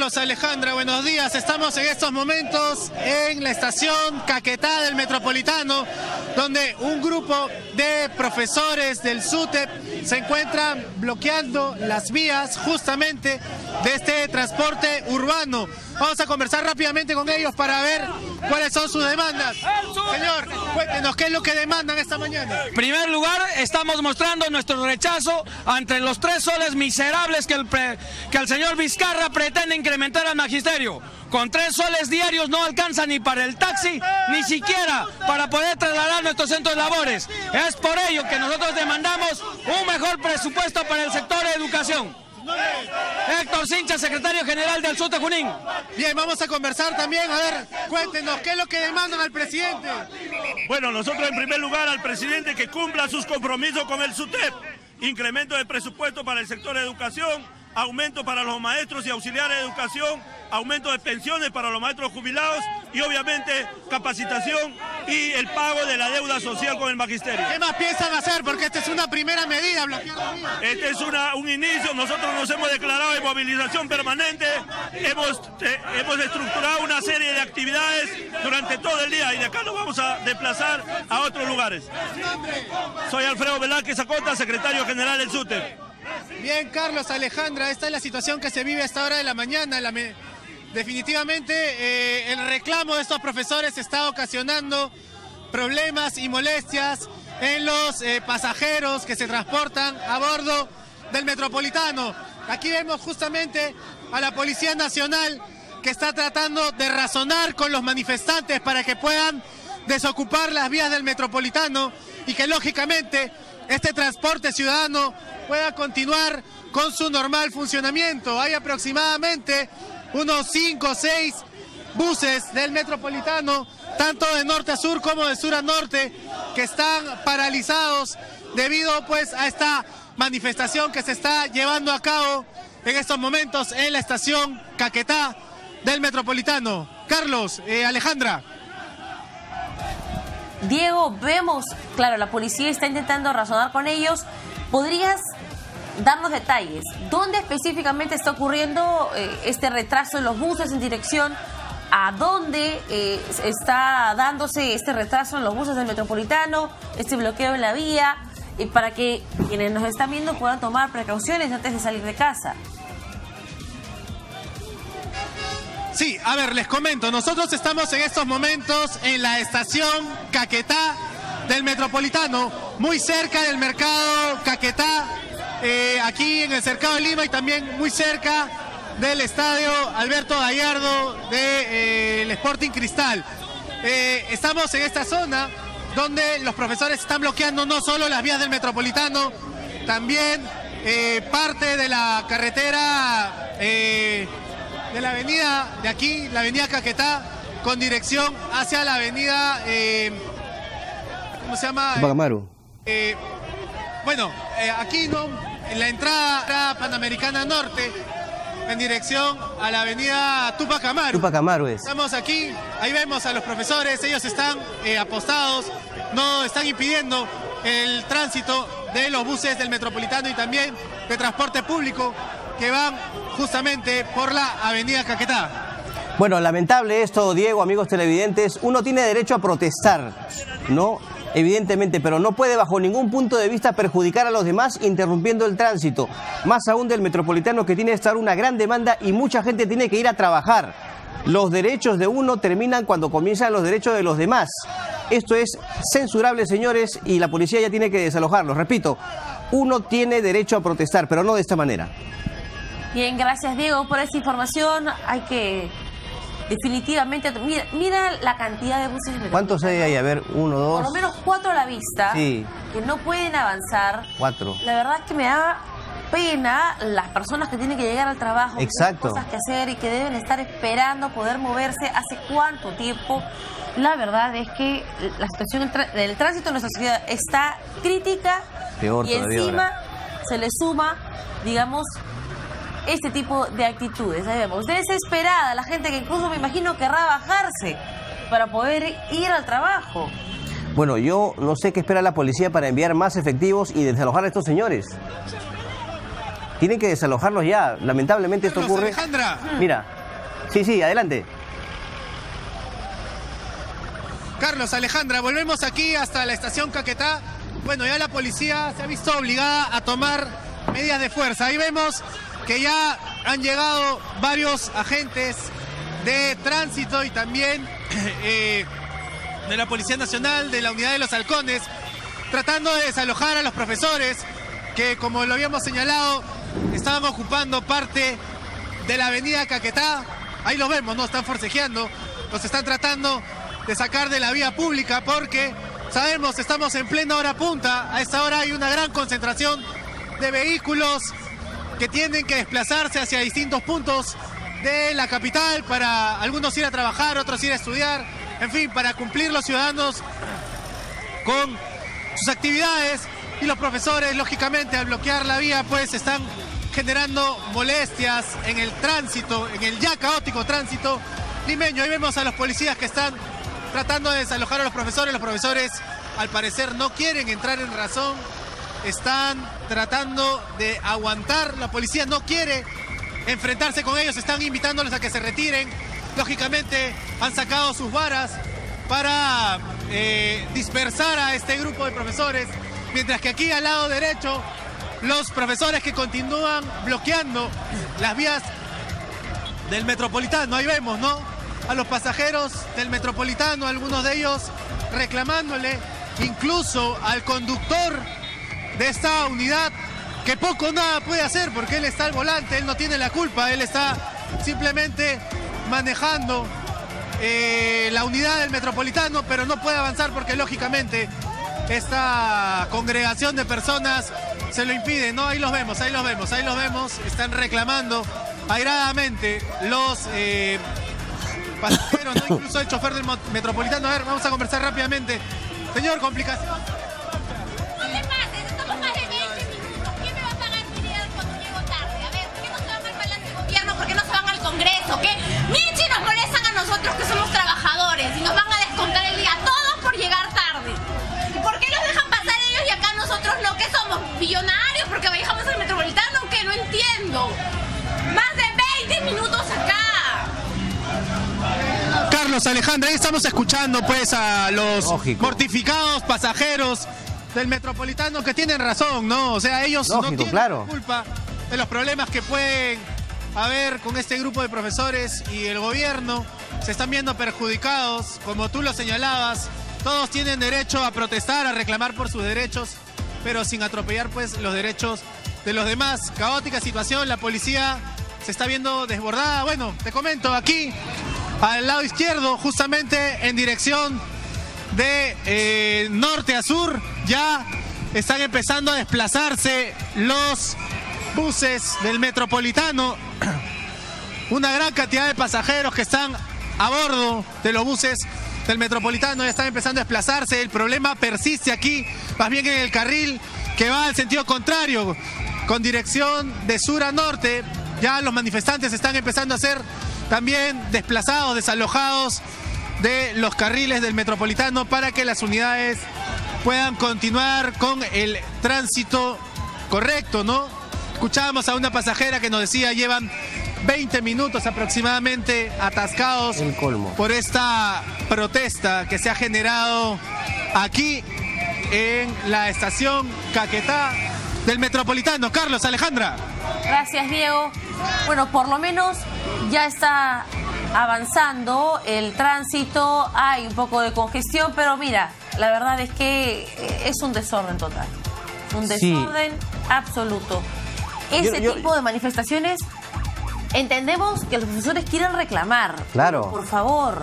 Carlos, Alejandra, buenos días. Estamos en estos momentos en la estación Caquetá del Metropolitano, donde un grupo de profesores del SUTEP se encuentran bloqueando las vías justamente de este transporte urbano. Vamos a conversar rápidamente con ellos para ver cuáles son sus demandas. Señor, cuéntenos qué es lo que demandan esta mañana. En primer lugar, estamos mostrando nuestro rechazo ante los tres soles miserables que el, que el señor Vizcarra pretende incrementar al magisterio. Con tres soles diarios no alcanza ni para el taxi, ni siquiera para poder trasladar nuestros centros de labores. Es por ello que nosotros demandamos un mejor presupuesto para el sector de educación. Héctor Cincha, secretario general del SUTE Junín. Bien, vamos a conversar también. A ver, cuéntenos qué es lo que demandan al presidente. Bueno, nosotros en primer lugar al presidente que cumpla sus compromisos con el SUTEP, incremento de presupuesto para el sector de educación, aumento para los maestros y auxiliares de educación, aumento de pensiones para los maestros jubilados y obviamente capacitación y el pago de la deuda social con el magisterio. ¿Qué más piensan hacer? Porque esta es una primera medida, bloquear. Este es una- un inicio, nosotros nos hemos declarado en movilización permanente, hemos, eh, hemos estructurado una serie de actividades durante todo el día y de acá nos vamos a desplazar a otros lugares. Soy Alfredo Velázquez Acota, secretario general del SUTE. Bien, Carlos, Alejandra, esta es la situación que se vive a esta hora de la mañana. Definitivamente eh, el reclamo de estos profesores está ocasionando problemas y molestias en los eh, pasajeros que se transportan a bordo del metropolitano. Aquí vemos justamente a la Policía Nacional que está tratando de razonar con los manifestantes para que puedan desocupar las vías del metropolitano y que lógicamente este transporte ciudadano pueda continuar con su normal funcionamiento. Hay aproximadamente unos 5 o 6 buses del metropolitano, tanto de norte a sur como de sur a norte, que están paralizados debido pues a esta manifestación que se está llevando a cabo en estos momentos en la estación Caquetá del metropolitano. Carlos, eh, Alejandra. Diego, vemos, claro, la policía está intentando razonar con ellos. ¿Podrías darnos detalles? ¿Dónde específicamente está ocurriendo eh, este retraso en los buses en dirección? ¿A dónde eh, está dándose este retraso en los buses del metropolitano? Este bloqueo en la vía, y para que quienes nos están viendo puedan tomar precauciones antes de salir de casa. Sí, a ver, les comento, nosotros estamos en estos momentos en la estación Caquetá del Metropolitano, muy cerca del mercado Caquetá, eh, aquí en el Cercado de Lima y también muy cerca del estadio Alberto Gallardo del de, eh, Sporting Cristal. Eh, estamos en esta zona donde los profesores están bloqueando no solo las vías del Metropolitano, también parte de la carretera de la avenida de aquí, la avenida Caquetá, con dirección hacia la avenida, eh, ¿cómo se llama? Tupac Eh, bueno, eh, aquí no, en la entrada Panamericana Norte, en dirección a la avenida Tupac Amaru. Tupac Amaru es. Estamos aquí, ahí vemos a los profesores, ellos están eh, apostados, no están impidiendo el tránsito de los buses del metropolitano y también de transporte público que van justamente por la avenida Caquetá. Bueno, lamentable esto, Diego, amigos televidentes. Uno tiene derecho a protestar, ¿no? Evidentemente, pero no puede bajo ningún punto de vista perjudicar a los demás interrumpiendo el tránsito. Más aún del metropolitano que tiene que estar una gran demanda y mucha gente tiene que ir a trabajar. Los derechos de uno terminan cuando comienzan los derechos de los demás. Esto es censurable, señores, y la policía ya tiene que desalojarlos. Repito, uno tiene derecho a protestar, pero no de esta manera. Bien, gracias Diego por esa información. Hay que definitivamente... Mira, mira la cantidad de buses. ¿Cuántos hay ahí? A ver, uno, Por dos, lo menos cuatro a la vista Sí. que no pueden avanzar. cuatro. La verdad es que me da pena las personas que tienen que llegar al trabajo, que tienen Exacto. cosas que hacer y que deben estar esperando poder moverse hace cuánto tiempo. La verdad es que la situación del tránsito en nuestra ciudad está crítica Peor y encima ahora. se le suma, digamos, este tipo de actitudes. Ahí vemos, desesperada la gente que incluso me imagino querrá bajarse para poder ir al trabajo. Bueno, yo no sé qué espera la policía para enviar más efectivos y desalojar a estos señores. Tienen que desalojarlos ya. Lamentablemente esto ocurre. Alejandra. Mira. Sí, sí, adelante. Carlos, Alejandra, volvemos aquí hasta la estación Caquetá. Bueno, ya la policía se ha visto obligada a tomar medidas de fuerza. Ahí vemos que ya han llegado varios agentes de tránsito y también eh, de la Policía Nacional, de la Unidad de los Halcones, tratando de desalojar a los profesores que, como lo habíamos señalado, estaban ocupando parte de la avenida Caquetá. Ahí los vemos, ¿no? Están forcejeando, los están tratando de sacar de la vía pública porque sabemos, estamos en plena hora punta. A esta hora hay una gran concentración de vehículos que tienen que desplazarse hacia distintos puntos de la capital para algunos ir a trabajar, otros ir a estudiar, en fin, para cumplir los ciudadanos con sus actividades y los profesores, lógicamente, al bloquear la vía, pues están generando molestias en el tránsito, en el ya caótico tránsito limeño. Ahí vemos a los policías que están tratando de desalojar a los profesores. Los profesores, al parecer, no quieren entrar en razón. Están tratando de aguantar. La policía no quiere enfrentarse con ellos. Están invitándoles a que se retiren. Lógicamente, han sacado sus varas para eh, dispersar a este grupo de profesores. Mientras que aquí al lado derecho, los profesores que continúan bloqueando las vías del metropolitano. Ahí vemos, ¿no? A los pasajeros del metropolitano, algunos de ellos reclamándole, incluso al conductor de esta unidad, que poco o nada puede hacer porque él está al volante, él no tiene la culpa, él está simplemente manejando eh, la unidad del metropolitano, pero no puede avanzar porque lógicamente esta congregación de personas se lo impide, ¿no? Ahí los vemos, ahí los vemos, ahí los vemos, están reclamando airadamente los eh, pasajeros, ¿no? incluso el chofer del metropolitano. A ver, vamos a conversar rápidamente. Señor, complicación. Congreso? ¿Qué? Michi nos molestan a nosotros que somos trabajadores y nos van a descontar el día todos por llegar tarde. ¿Y por qué los dejan pasar ellos y acá nosotros no? ¿Qué somos? ¿Billonarios porque viajamos al Metropolitano? ¿Qué? No entiendo. Más de 20 minutos acá. Carlos Alejandra, ahí estamos escuchando pues a los Lógico. mortificados pasajeros del metropolitano que tienen razón, ¿no? O sea, ellos no Lógico, tienen claro. la culpa de los problemas que pueden haber con este grupo de profesores y el gobierno. Se están viendo perjudicados, como tú lo señalabas. Todos tienen derecho a protestar, a reclamar por sus derechos, pero sin atropellar pues los derechos de los demás. Caótica situación, la policía se está viendo desbordada. Bueno, te comento, aquí al lado izquierdo, justamente en dirección de eh, norte a sur, ya están empezando a desplazarse los buses del metropolitano. Una gran cantidad de pasajeros que están a bordo de los buses del metropolitano ya están empezando a desplazarse. El problema persiste aquí, más bien en el carril que va al sentido contrario, con dirección de sur a norte. Ya los manifestantes están empezando a ser también desplazados, desalojados de los carriles del metropolitano para que las unidades puedan continuar con el tránsito correcto, ¿no? Escuchábamos a una pasajera que nos decía llevan 20 minutos aproximadamente atascados El colmo. por esta protesta que se ha generado aquí en la estación Caquetá del Metropolitano. Carlos, Alejandra. Gracias, Diego. Bueno, por lo menos ya está avanzando el tránsito, hay un poco de congestión, pero mira, la verdad es que es un desorden total. Un Sí. desorden absoluto. Ese yo- tipo de manifestaciones, entendemos que los profesores quieren reclamar. Claro. Por favor,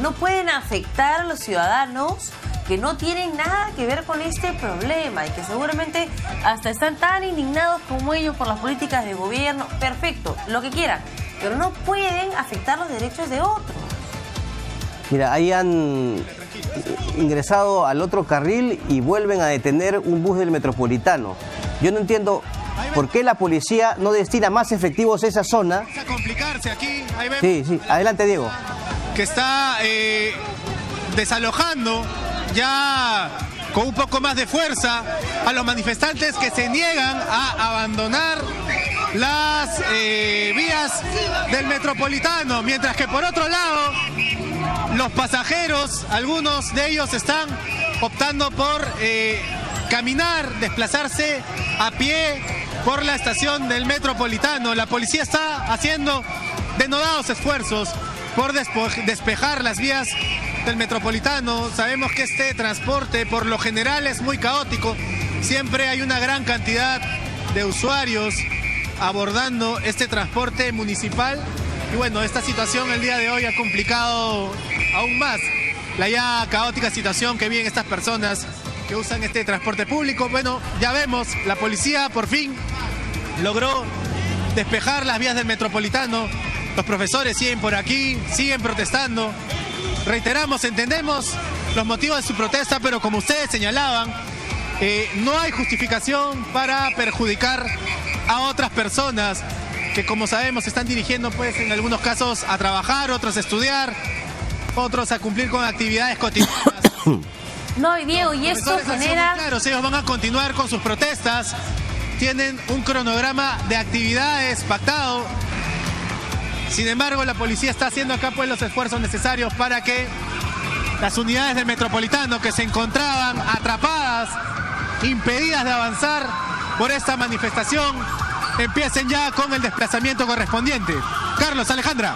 no pueden afectar a los ciudadanos que no tienen nada que ver con este problema y que seguramente hasta están tan indignados como ellos por las políticas de gobierno. Perfecto, lo que quieran, pero no pueden afectar los derechos de otros. Mira, ahí han ingresado al otro carril y vuelven a detener un bus del metropolitano. Yo no entiendo por qué la policía no destina más efectivos a esa zona. A complicarse aquí. Ahí vemos Sí, sí, adelante Diego. que está eh, desalojando ya con un poco más de fuerza a los manifestantes que se niegan a abandonar las eh, vías del metropolitano, mientras que por otro lado los pasajeros, algunos de ellos están optando por eh, caminar, desplazarse a pie por la estación del metropolitano. La policía está haciendo denodados esfuerzos por despejar las vías del metropolitano. Sabemos que este transporte por lo general es muy caótico. Siempre hay una gran cantidad de usuarios abordando este transporte municipal. Y bueno, esta situación el día de hoy ha complicado aún más la ya caótica situación que viven estas personas que usan este transporte público. Bueno, ya vemos, la policía por fin logró despejar las vías del metropolitano. Los profesores siguen por aquí, siguen protestando. Reiteramos, entendemos los motivos de su protesta, pero como ustedes señalaban, eh, no hay justificación para perjudicar a otras personas que como sabemos se están dirigiendo pues en algunos casos a trabajar, otros a estudiar, otros a cumplir con actividades cotidianas. No, y Diego, y esto genera... muy claros, ellos van a continuar con sus protestas, tienen un cronograma de actividades pactado. Sin embargo, la policía está haciendo acá pues los esfuerzos necesarios para que las unidades del metropolitano que se encontraban atrapadas, impedidas de avanzar por esta manifestación, empiecen ya con el desplazamiento correspondiente. Carlos, Alejandra.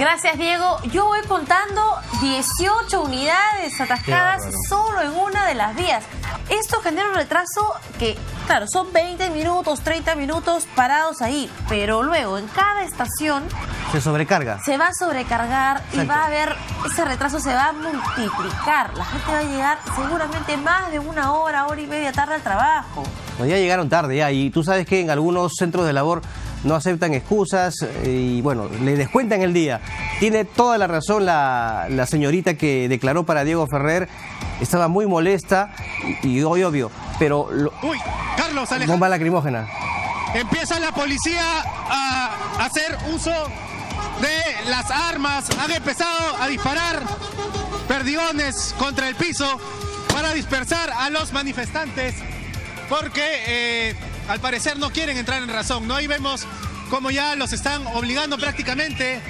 Gracias, Diego. Yo voy contando 18 unidades atascadas solo en una de las vías. Esto genera un retraso que, claro, son 20 minutos, 30 minutos parados ahí, pero luego en cada estación Se sobrecarga. se va a sobrecargar y va a haber, ese retraso se va a multiplicar. La gente va a llegar seguramente más de una hora, hora y media tarde al trabajo. No, ya llegaron tarde ya y tú sabes que en algunos centros de labor no aceptan excusas y bueno, le descuentan el día. Tiene toda la razón la, la señorita que declaró para Diego Ferrer, estaba muy molesta y, y hoy obvio, pero lo- Uy, Carlos, Alejandra. bomba lacrimógena. Empieza la policía a hacer uso de las armas. Han empezado a disparar perdigones contra el piso para dispersar a los manifestantes porque eh, al parecer no quieren entrar en razón. ¿no? Ahí vemos cómo ya los están obligando prácticamente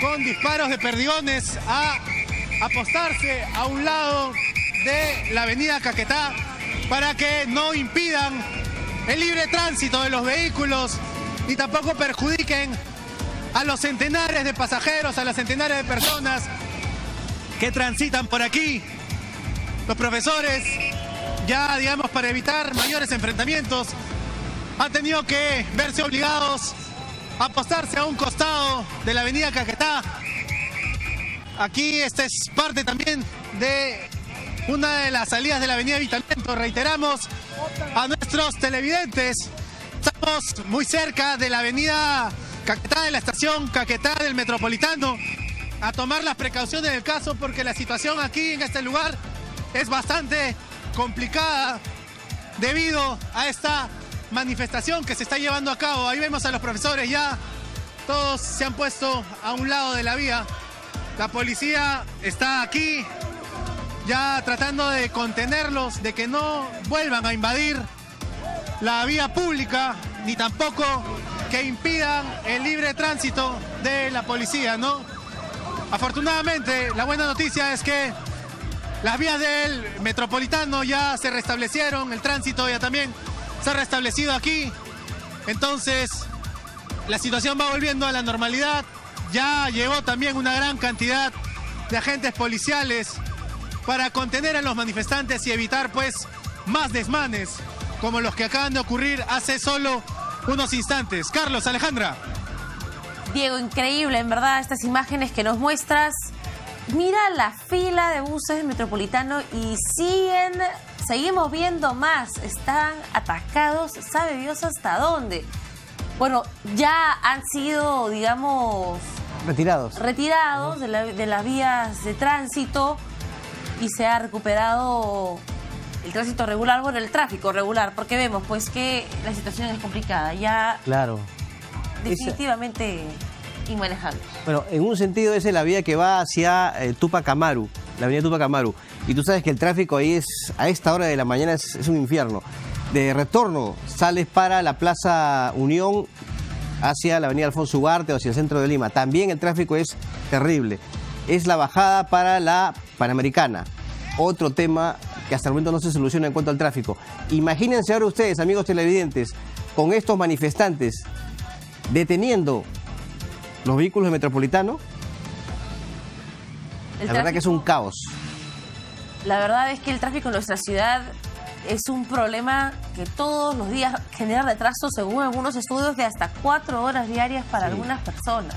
con disparos de perdigones a apostarse a un lado de la avenida Caquetá para que no impidan el libre tránsito de los vehículos ni tampoco perjudiquen a los centenares de pasajeros, a las centenares de personas que transitan por aquí. Los profesores, ya digamos para evitar mayores enfrentamientos, han tenido que verse obligados a apostarse a un costado de la avenida Caquetá. Aquí esta es parte también de una de las salidas de la avenida Vitamiento. Reiteramos a nuestros televidentes, estamos muy cerca de la avenida Caquetá, de la estación Caquetá del Metropolitano, a tomar las precauciones del caso porque la situación aquí en este lugar es bastante complicada debido a esta manifestación que se está llevando a cabo. Ahí vemos a los profesores ya, todos se han puesto a un lado de la vía. La policía está aquí ya tratando de contenerlos, de que no vuelvan a invadir la vía pública, ni tampoco que impidan el libre tránsito de la policía, ¿no? Afortunadamente, la buena noticia es que las vías del metropolitano ya se restablecieron, el tránsito ya también se ha restablecido aquí. Entonces, la situación va volviendo a la normalidad. Ya llegó también una gran cantidad de agentes policiales para contener a los manifestantes y evitar pues más desmanes como los que acaban de ocurrir hace solo unos instantes. Carlos, Alejandra. Diego, increíble, en verdad, estas imágenes que nos muestras. Mira la fila de buses metropolitano y siguen, seguimos viendo más. Están atacados, sabe Dios hasta dónde. Bueno, ya han sido, digamos, Retirados. retirados de, la- de las vías de tránsito y se ha recuperado el tránsito regular, bueno, el tráfico regular, porque vemos pues que la situación es complicada, ya Claro. definitivamente inmanejable. Bueno, en un sentido esa es la vía que va hacia eh, Tupac Amaru. La avenida Tupac Amaru. Y tú sabes que el tráfico ahí es, a esta hora de la mañana es, un infierno. De retorno sales para la Plaza Unión hacia la avenida Alfonso Ugarte o hacia el centro de Lima. También el tráfico es terrible. Es la bajada para la Panamericana. Otro tema que hasta el momento no se soluciona en cuanto al tráfico. Imagínense ahora ustedes, amigos televidentes, con estos manifestantes deteniendo los vehículos de metropolitano. El La verdad que es un caos. La verdad es que el tráfico en nuestra ciudad es un problema que todos los días genera retrasos, según algunos estudios, de hasta cuatro horas diarias para algunas personas.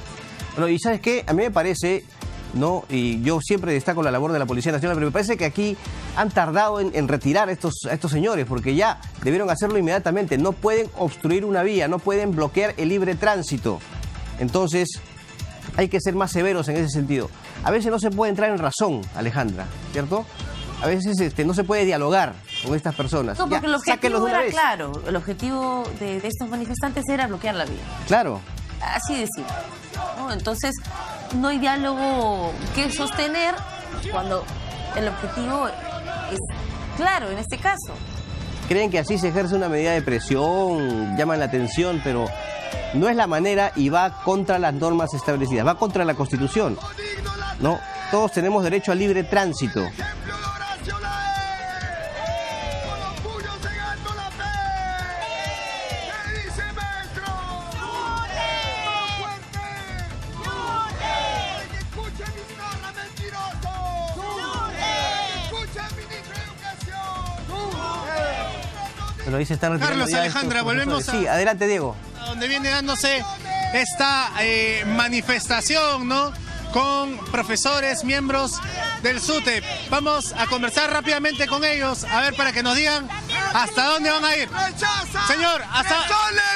Bueno, y sabes qué, a mí me parece, ¿no? Y yo siempre destaco la labor de la Policía Nacional, pero me parece que aquí han tardado en, en retirar a estos, a estos señores, porque ya debieron hacerlo inmediatamente. No pueden obstruir una vía, no pueden bloquear el libre tránsito. Entonces, hay que ser más severos en ese sentido. A veces no se puede entrar en razón, Alejandra, ¿cierto? A veces este, no se puede dialogar con estas personas. No, Ya, porque el sáquenlos objetivo era claro. El objetivo de, de estos manifestantes era bloquear la vía. Claro. Así de simple, ¿no? Entonces, no hay diálogo que sostener cuando el objetivo es claro en este caso. creen que así se ejerce una medida de presión, llaman la atención, pero no es la manera y va contra las normas establecidas, va contra la Constitución. No, todos tenemos derecho al libre tránsito. Pero ahí se están Carlos, Alejandra, estos volvemos a- Sí, adelante Diego. a donde viene dándose esta eh, manifestación, ¿no? Con profesores, miembros del SUTEP. Vamos a conversar rápidamente con ellos, a ver, para que nos digan hasta dónde van a ir. Señor, hasta,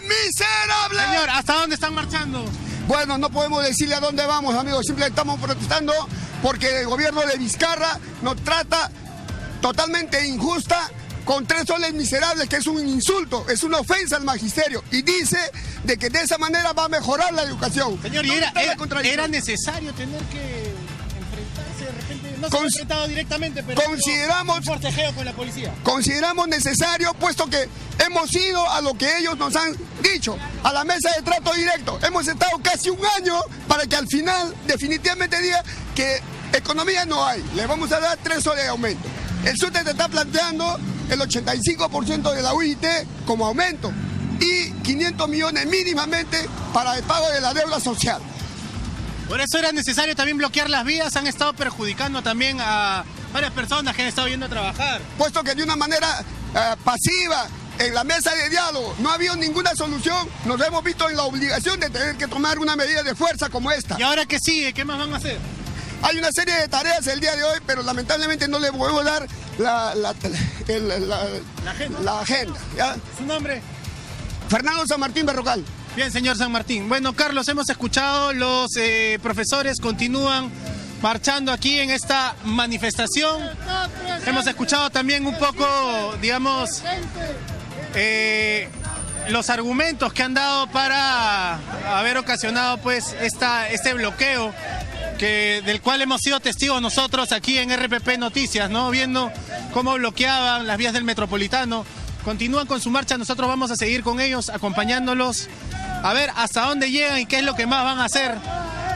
miserable! señor, ¿hasta dónde están marchando? Bueno, no podemos decirle a dónde vamos, amigos. Simplemente estamos protestando porque el gobierno de Vizcarra nos trata totalmente injusta con tres soles miserables, que es un insulto, es una ofensa al magisterio. Y dice de que de esa manera va a mejorar la educación. Señor, ¿y ¿Dónde era, necesario tener que enfrentarse de repente? No se Cons- ha enfrentado directamente, pero consideramos- un con la policía. consideramos necesario, puesto que hemos ido a lo que ellos nos han dicho, a la mesa de trato directo. Hemos estado casi un año para que al final definitivamente diga que economía no hay. Le vamos a dar tres soles de aumento. El SUTE te está planteando el 85% de la UIT como aumento y 500 millones mínimamente para el pago de la deuda social. Por eso era necesario también bloquear las vías, han estado perjudicando también a varias personas que han estado yendo a trabajar. puesto que de una manera eh, pasiva en la mesa de diálogo no ha habido ninguna solución, nos hemos visto en la obligación de tener que tomar una medida de fuerza como esta. ¿Y ahora qué sigue? ¿Qué más van a hacer? Hay una serie de tareas el día de hoy, pero lamentablemente no le podemos dar la, la- el- la- La agenda. la agenda, ¿ya? ¿Su nombre? Fernando San Martín Berrocal. Bien, señor San Martín. Bueno, Carlos, hemos escuchado, los eh, profesores continúan marchando aquí en esta manifestación. Hemos escuchado también un poco, digamos, eh, los argumentos que han dado para haber ocasionado pues esta, este bloqueo del cual hemos sido testigos nosotros aquí en RPP Noticias, ¿no? Viendo cómo bloqueaban las vías del metropolitano. Continúan con su marcha, nosotros vamos a seguir con ellos, acompañándolos, a ver hasta dónde llegan y qué es lo que más van a hacer.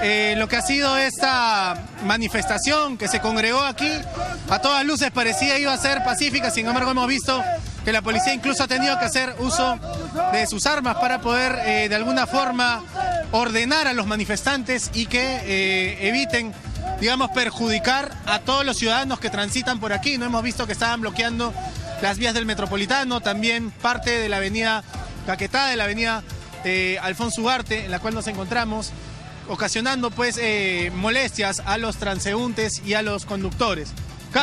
Eh, lo que ha sido esta manifestación que se congregó aquí, a todas luces parecía iba a ser pacífica, sin embargo hemos visto que la policía incluso ha tenido que hacer uso de sus armas para poder eh, de alguna forma ordenar a los manifestantes y que eh, eviten, digamos, perjudicar a todos los ciudadanos que transitan por aquí. No hemos visto que estaban bloqueando las vías del metropolitano, también parte de la avenida Caquetá, de la avenida eh, Alfonso Ugarte, en la cual nos encontramos, ocasionando pues eh, molestias a los transeúntes y a los conductores.